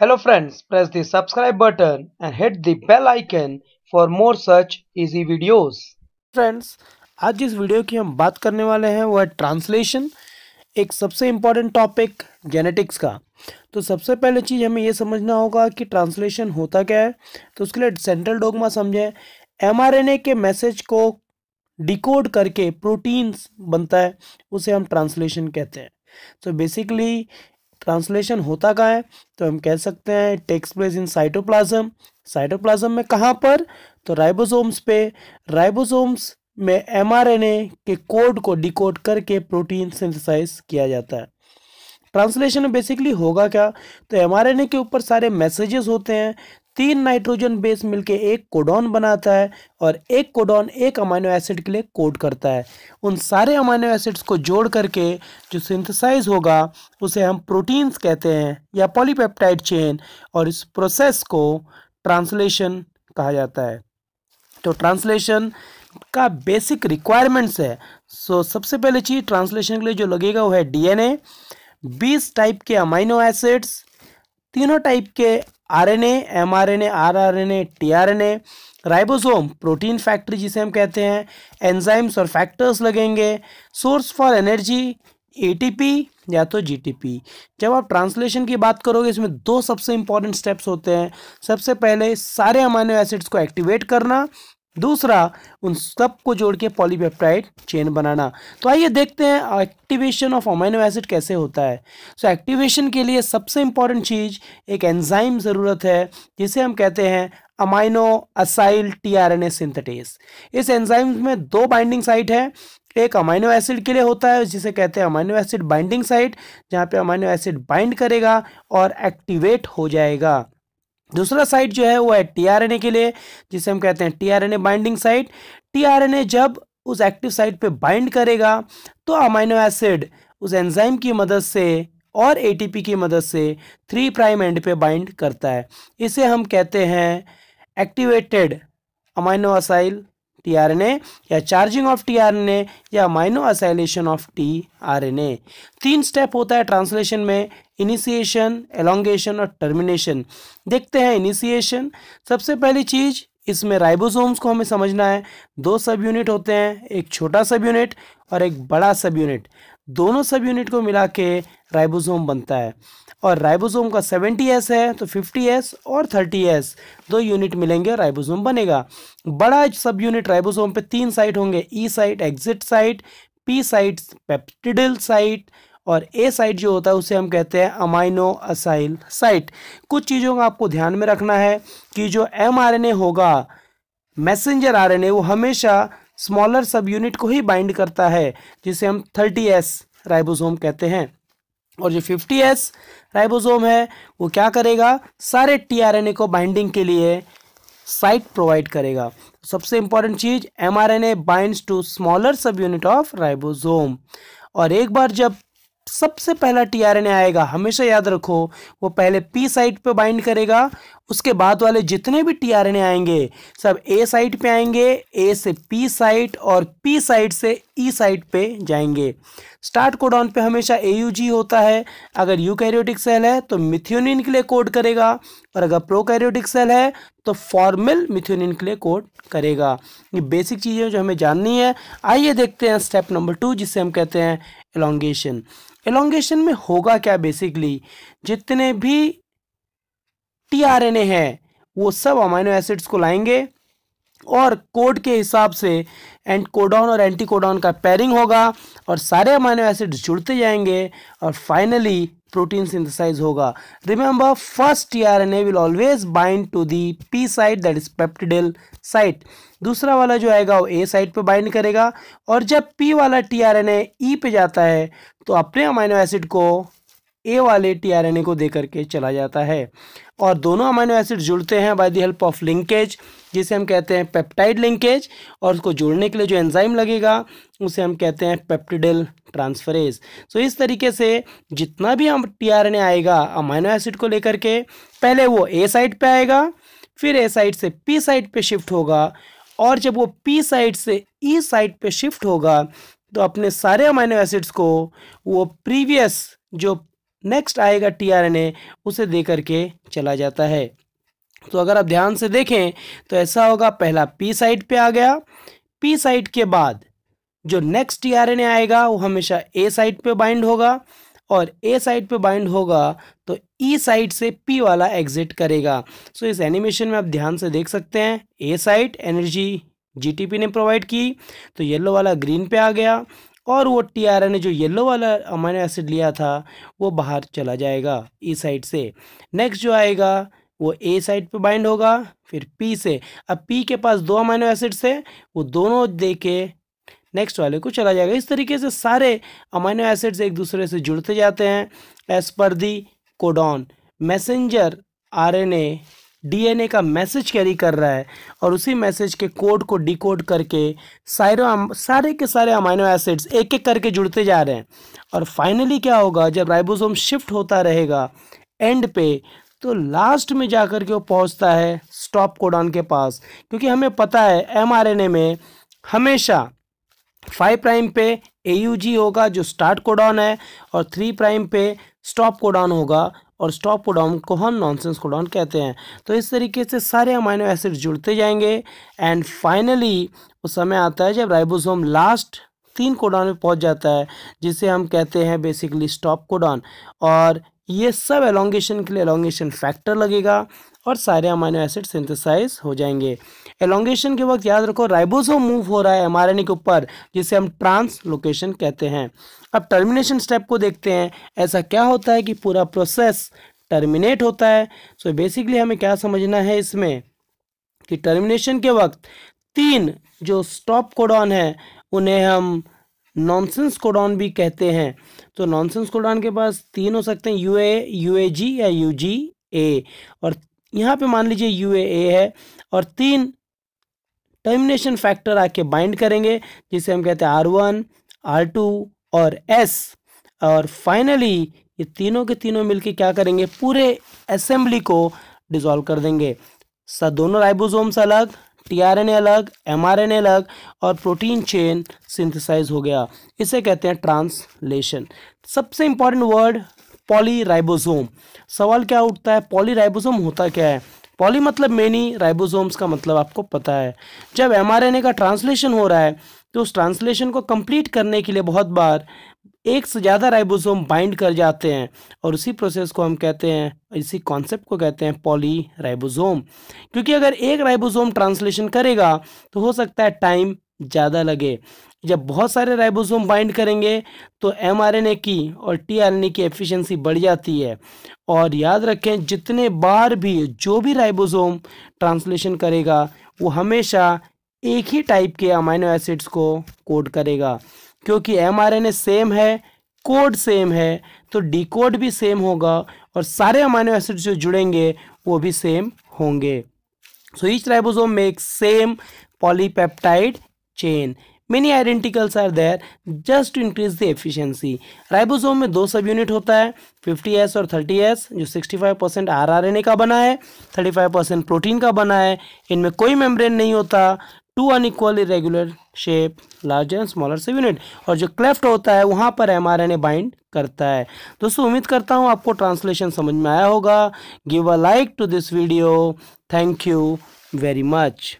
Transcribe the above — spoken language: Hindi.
Hello friends, press the subscribe button and hit the bell icon for more such easy videos. Friends आज जिस वीडियो की हम बात करने वाले हैं वो है ट्रांसलेशन एक सबसे इंपॉर्टेंट टॉपिक जेनेटिक्स का। तो सबसे पहले चीज़ हमें ये समझना होगा कि ट्रांसलेशन होता क्या है तो उसके लिए सेंट्रल डोगमा समझें। एमआरएनए के मैसेज को डिकोड करके प्रोटीन्स बनता है उसे हम ट्रांसलेशन कहते हैं। तो बेसिकली ट्रांसलेशन होता कहाँ है? तो हम कह सकते हैं takes place in cytoplasm cytoplasm में कहाँ पर? तो राइबोसोम्स पे। राइबोसोम्स में एमआरएनए के कोड को डिकोड करके प्रोटीन सिंथेसाइज किया जाता है। ट्रांसलेशन बेसिकली होगा क्या? तो एमआरएनए के ऊपर सारे मैसेजेस होते हैं। तीन नाइट्रोजन बेस मिलके एक कोडॉन बनाता है और एक कोडॉन एक अमाइनो एसिड के लिए कोड करता है। उन सारे अमाइनो एसिड्स को जोड़ करके जो सिंथेसाइज होगा उसे हम प्रोटीन्स कहते हैं या पॉलीपेप्टाइड चेन और इस प्रोसेस को ट्रांसलेशन कहा जाता है। तो ट्रांसलेशन का बेसिक रिक्वायरमेंट्स है। सो so, सबसे पहले चीज़ ट्रांसलेशन के लिए जो लगेगा वो है डीएनए। 20 टाइप के अमाइनो एसिड्स तीनों टाइप के RNA, mRNA, rRNA, tRNA, ribosome protein factory जिसे हम कहते हैं एंजाइम्स और फैक्टर्स लगेंगे सोर्स फॉर एनर्जी एटीपी या तो जीटीपी। जब आप ट्रांसलेशन की बात करोगे इसमें दो सबसे इंपॉर्टेंट स्टेप्स होते हैं। सबसे पहले सारे अमाइनो एसिड्स को एक्टिवेट करना दूसरा उन सबको जोड़ के पॉलीपेप्टाइड चेन बनाना। तो आइए देखते हैं एक्टिवेशन ऑफ़ अमाइनो एसिड कैसे होता है। सो so, एक्टिवेशन के लिए सबसे इंपॉर्टेंट चीज़ एक एंजाइम ज़रूरत है जिसे हम कहते हैं अमाइनो असाइल टीआरएनए सिंथेटेस। इस एंजाइम में दो बाइंडिंग साइट है एक अमाइनो एसिड के लिए होता है जिसे कहते हैं अमाइनो एसिड बाइंडिंग साइट जहाँ पे अमाइनो एसिड बाइंड करेगा और एक्टिवेट हो जाएगा। दूसरा साइट जो है वो है टीआरएनए के लिए, जिसे हम कहते हैं टीआरएनए बाइंडिंग साइट टीआरएनए जब उस एक्टिव साइट पे बाइंड करेगा तो अमाइनो एसिड उस एंजाइम की मदद से और एटीपी की मदद से थ्री प्राइम एंड पे बाइंड करता है। इसे हम कहते हैं एक्टिवेटेड अमाइनो असाइल टीआरएनए या चार्जिंग ऑफ़ टीआरएनए या माइनो असाइलेशन ऑफ़ टीआरएनए तीन स्टेप होता है ट्रांसलेशन में इनिशिएशन एलोंगेशन और टर्मिनेशन देखते हैं इनिशिएशन सबसे पहली चीज़, इसमें राइबोसोम्स को हमें समझना है। दो सब यूनिट होते हैं, एक छोटा सब यूनिट और एक बड़ा सब यूनिट दोनों सब यूनिट को मिला के राइबोसोम बनता है। और राइबोसोम का 70 एस है तो 50 एस और 30 एस दो यूनिट मिलेंगे और राइबोसोम बनेगा। बड़ा सब यूनिट राइबोसोम पे तीन साइट होंगे E site exit site P site peptidyl site और ए साइट जो होता है, उसे हम कहते हैं अमाइनो असाइल साइट कुछ चीज़ों का आपको ध्यान में रखना है कि जो एमआरएनए होगा मैसेंजर आरएनए वो हमेशा स्मॉलर सब यूनिट को ही बाइंड करता है, जिसे हम थर्टी एस राइबोसोम कहते हैं। और जो 50s राइबोसोम है, वो क्या करेगा? सारे टीआरएनए को बाइंडिंग के लिए साइट प्रोवाइड करेगा। सबसे important cheese mRNA binds to smaller subunit of ribosome और एक बार जब सबसे पहला टीआरएनए आएगा, हमेशा याद रखो, वो पहले पी साइट पे बाइंड करेगा, उसके बाद वाले जितने भी टीआरएनए आएँगे, सब ए साइट पे आएँगे, ए से पी साइट और पी साइट से ई साइट पे जाएँगे। स्टार्ट कोडॉन पे हमेशा ए होता है। अगर यूकैरियोटिक सेल है तो मिथ्योनिन के लिए कोड करेगा। और अगर प्रोकैरियोटिक सेल है तो फॉर्मल मिथ्योनिन के लिए कोड करेगा। ये बेसिक चीज़ें जो हमें जाननी है। आइए देखते हैं स्टेप नंबर टू, जिसे हम कहते हैं एलोंगेशन एलोंगेशन में होगा क्या बेसिकली? जितने भी टीआरएनए है, वो सब अमाइनो एसिड्स को लाएँगे। और कोड के हिसाब से एंड कोडॉन और एंटी कोडॉन का पेयरिंग होगा और सारे अमाइनो एसिड जुड़ते जाएँगे और फाइनली प्रोटीन सिंथेसाइज होगा। Remember first tRNA will always bind to the P site that is peptidyl site दूसरा वाला जो आएगा, वो ए साइट पे बाइंड करेगा। और जब पी वाला टीआरएनए ई पे जाता है तो अपने अमाइनो एसिड को ए वाले टीआरएनए को दे करके चला जाता है। और दोनों अमाइनो एसिड जुड़ते हैं by the help of linkage जिसे हम कहते हैं पेप्टाइड लिंकेज और उसको जोड़ने के लिए जो एंजाइम लगेगा, उसे हम कहते हैं पेप्टिडल ट्रांसफरेज सो इस तरीके से जितना भी हम टीआरएनए आएगा अमाइनो एसिड को लेकर के, पहले वो ए साइड पे आएगा, फिर ए साइड से पी साइड पे शिफ्ट होगा, और जब वो पी साइड से ई साइड पे शिफ्ट होगा तो अपने सारे अमाइनो एसिड्स को वो प्रीवियस जो नेक्स्ट आएगा टीआरएनए उसे दे करके चला जाता है। तो अगर आप ध्यान से देखें तो ऐसा होगा पहला पी साइड पे आ गया। पी साइड के बाद जो नेक्स्ट टीआरएनए आएगा वो हमेशा ए साइड पे बाइंड होगा। और ए साइड पे बाइंड होगा तो ई e साइड से पी वाला एग्जिट करेगा। सो so, इस एनिमेशन में आप ध्यान से देख सकते हैं ए साइड एनर्जी जीटीपी ने प्रोवाइड की। तो येलो वाला ग्रीन पे आ गया। और वो टी आर ने जो येलो वाला अमाइनो एसिड लिया था, वो बाहर चला जाएगा ई साइड से। नेक्स्ट जो आएगा, वो ए साइड पे बाइंड होगा, फिर पी से। अब पी के पास दो अमाइनो एसिड से वो दोनों दे के नेक्स्ट वाले को चला जाएगा। इस तरीके से सारे अमाइनो एसिड्स एक दूसरे से जुड़ते जाते हैं as per the codon. Messenger RNA DNA का मैसेज कैरी कर रहा है और उसी मैसेज के कोड को डिकोड करके सारे सारे के सारे अमाइनो एसिड्स एक एक करके जुड़ते जा रहे हैं। और फाइनली क्या होगा, जब राइबोसोम शिफ्ट होता रहेगा एंड पे तो लास्ट में जाकर के वो पहुँचता है स्टॉप कोडॉन के पास। क्योंकि हमें पता है, एमआरएनए में हमेशा फाइव प्राइम पे AUG होगा जो स्टार्ट कोडाउन है और थ्री प्राइम पे स्टॉप कोडाउन होगा। और स्टॉप कोडाउन को हम नॉनसेंस कोडाउन कहते हैं। तो इस तरीके से सारे अमाइनो एसिड जुड़ते जाएँगे। एंड फाइनली उस समय आता है जब राइबोसोम लास्ट तीन कोडाउन में पहुँच जाता है, जिसे हम कहते हैं बेसिकली स्टॉप कोडाउन और ये सब एलोंगेशन के लिए एलोंगेशन फैक्टर लगेगा। और सारे अमाइनो एसिड सिंथेसाइज हो जाएँगे। एलोंगेशन के वक्त याद रखो राइबोसोम मूव हो रहा है एमआरएनए के ऊपर, जिसे हम ट्रांसलोकेशन कहते हैं। अब टर्मिनेशन स्टेप को देखते हैं। ऐसा क्या होता है कि पूरा प्रोसेस टर्मिनेट होता है? सो so बेसिकली हमें क्या समझना है इसमें? कि टर्मिनेशन के वक्त तीन जो स्टॉप कोडॉन है, उन्हें हम नॉनसेंस कोडॉन भी कहते हैं। तो नॉनसेंस कोडॉन के पास तीन हो सकते हैं यू ए यू या ए और यहाँ पे मान लीजिए यू ए ए है और तीन टर्मिनेशन फैक्टर आके बाइंड करेंगे, जिसे हम कहते हैं आर वन आर टू और एस और फाइनली ये तीनों के तीनों मिलके क्या करेंगे, पूरे असेंबली को डिसॉल्व कर देंगे। सा दोनों राइबोसोम्स अलग टीआरएनए अलग एमआरएनए अलग और प्रोटीन चेन सिंथेसाइज हो गया। इसे कहते हैं ट्रांसलेशन सबसे इंपॉर्टेंट वर्ड पॉलीराइबोसोम। सवाल क्या उठता है? पॉलीराइबोसोम होता क्या है? पॉली मतलब मेनी, राइबोसोम्स का मतलब आपको पता है। जब एमआरएनए का ट्रांसलेशन हो रहा है तो उस ट्रांसलेशन को कंप्लीट करने के लिए बहुत बार एक से ज़्यादा राइबोसोम बाइंड कर जाते हैं और उसी प्रोसेस को हम कहते हैं, इसी कॉन्सेप्ट को कहते हैं पॉली राइबोसोम क्योंकि अगर एक राइबोसोम ट्रांसलेशन करेगा तो हो सकता है टाइम ज़्यादा लगे। जब बहुत सारे राइबोसोम बाइंड करेंगे तो एमआरएनए की और टीआरएनए की एफिशिएंसी बढ़ जाती है। और याद रखें, जितने बार भी जो भी राइबोसोम ट्रांसलेशन करेगा, वो हमेशा एक ही टाइप के अमाइनो एसिड्स को कोड करेगा। क्योंकि एमआरएनए सेम है कोड सेम है तो डिकोड भी सेम होगा और सारे अमाइनो एसिड्स जो जुड़ेंगे, वो भी सेम होंगे। So each ribosome make same polypeptide chain many identicals are there just to increase the efficiency ribosome में दो सब यूनिट होता है 50s और 30s जो 65 परसेंट आर का बना है 35 परसेंट प्रोटीन का बना है। इनमें कोई मेम्ब्रेन नहीं होता two unequal irregular shape larger and smaller subunit और जो क्लेफ्ट होता है, वहाँ पर M R N A bind करता है। दोस्तों, उम्मीद करता हूँ आपको ट्रांसलेशन समझ में आया होगा। Give a like to this video thank you very much